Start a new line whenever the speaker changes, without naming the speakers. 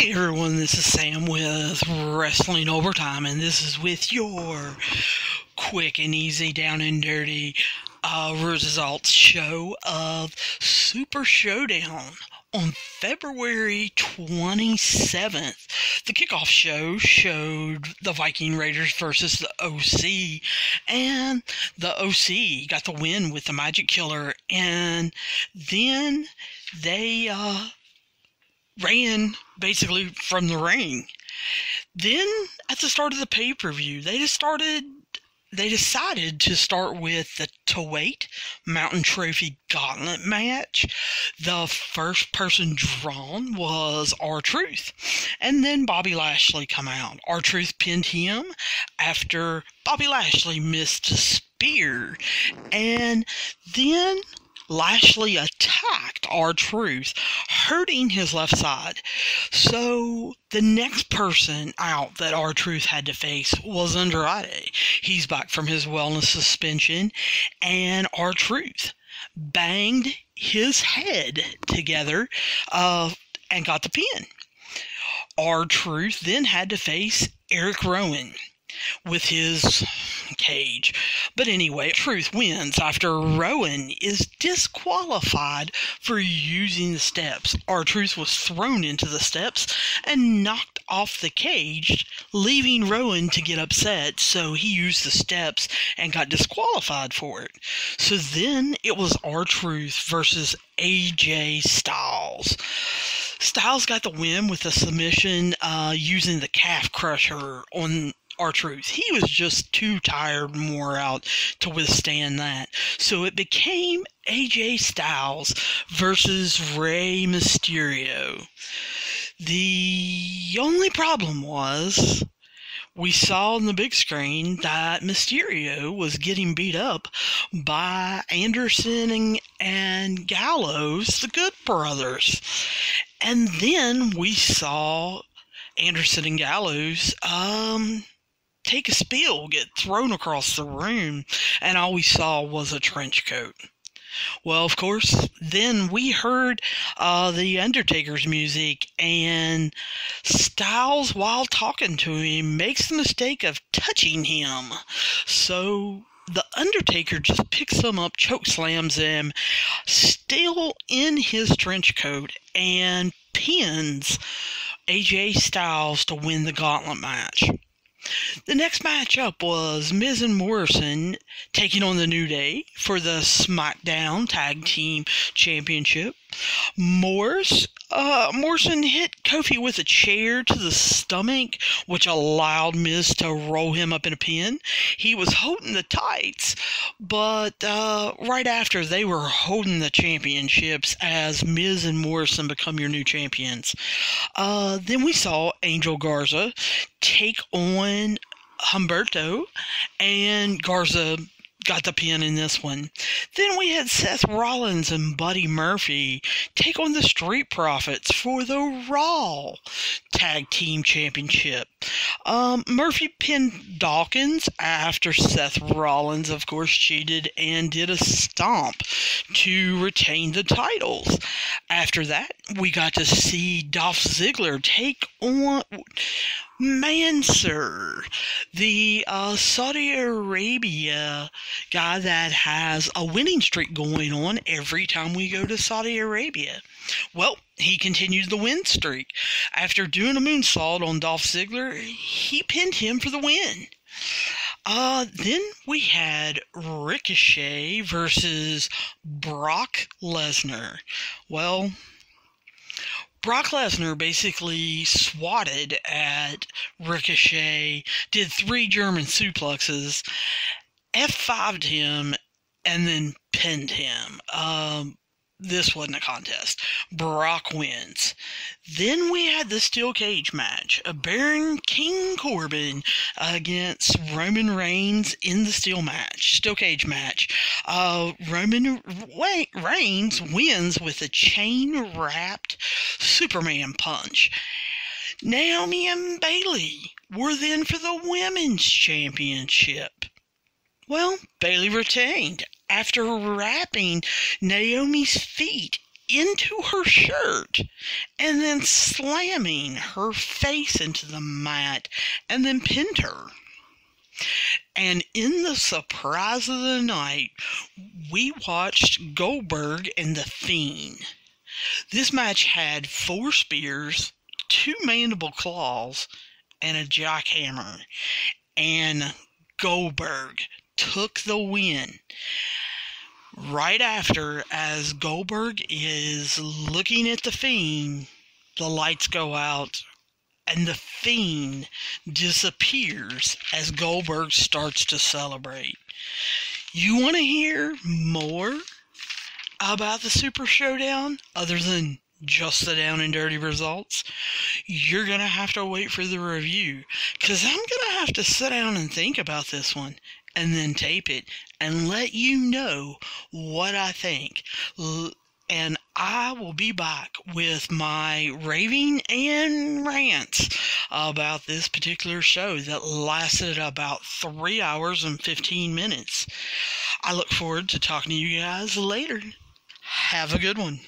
Hey everyone, this is Sam with Wrestling Overtime, and this is with your quick and easy, down and dirty uh, results show of Super Showdown on February 27th. The kickoff show showed the Viking Raiders versus the OC, and the OC got the win with the Magic Killer, and then they uh, ran basically from the ring. Then at the start of the pay per view, they just started. They decided to start with the Tuwaiq Mountain Trophy Gauntlet match. The first person drawn was R-Truth, and then Bobby Lashley come out. R-Truth pinned him after Bobby Lashley missed a spear, and then Lashley attacked R-Truth, hurting his left side. So the next person out that R-Truth had to face was Andrade. He's back from his wellness suspension, and R-Truth banged his head together uh, and got the pin. R-Truth then had to face Eric Rowan with his cage. But anyway, Truth wins after Rowan is disqualified for using the steps. R-Truth was thrown into the steps and knocked off the cage, leaving Rowan to get upset, so he used the steps and got disqualified for it. So then it was R-Truth versus AJ Styles. Styles got the win with a submission uh, using the calf crusher on R-Truth. He was just too tired and wore out to withstand that. So it became AJ Styles versus Rey Mysterio. The only problem was we saw on the big screen that Mysterio was getting beat up by Anderson and, and Gallows, the Good Brothers. And then we saw Anderson and Gallows um, take a spill, get thrown across the room, and all we saw was a trench coat. Well, of course, then we heard uh, the Undertaker's music, and Styles, while talking to him, makes the mistake of touching him. So the Undertaker just picks him up, choke slams him, still in his trench coat, and pins AJ Styles to win the gauntlet match. The next matchup was Miz and Morrison taking on the New Day for the SmackDown Tag Team Championship. Morris, uh, Morrison hit Kofi with a chair to the stomach, which allowed Miz to roll him up in a pin. He was holding the tights, but uh, right after they were holding the championships as Miz and Morrison become your new champions. Uh, then we saw Angel Garza take on Humberto, and Garza got the pin in this one. Then we had Seth Rollins and Buddy Murphy take on the Street Profits for the Raw Tag Team Championship. Um, Murphy pinned Dawkins after Seth Rollins, of course, cheated and did a stomp to retain the titles. After that, we got to see Dolph Ziggler take on Mansoor, the uh, Saudi Arabia guy that has a winning streak going on every time we go to Saudi Arabia. Well, he continued the win streak. After doing a moonsault on Dolph Ziggler, he pinned him for the win. Uh, then we had Ricochet versus Brock Lesnar. Well, Brock Lesnar basically swatted at Ricochet, did three German suplexes, F5'd him, and then pinned him. Um, this wasn't a contest. Brock wins. Then we had the steel cage match. A Baron King Corbin against Roman Reigns in the steel match, steel cage match. Uh, Roman Reigns wins with a chain wrapped Superman punch. Naomi and Bayley were then for the women's championship. Well, Bayley retained after wrapping Naomi's feet into her shirt and then slamming her face into the mat and then pinned her. And in the surprise of the night, we watched Goldberg and The Fiend. This match had four spears, two mandible claws, and a jackhammer. And Goldberg took the win. Right after, as Goldberg is looking at the Fiend, the lights go out and the Fiend disappears as Goldberg starts to celebrate. You want to hear more about the Super Showdown other than just the down and dirty results? You're going to have to wait for the review because I'm going to have to sit down and think about this one and then tape it and let you know what I think. And I will be back with my raving and rants about this particular show that lasted about three hours and 15 minutes. I look forward to talking to you guys later. Have a good one.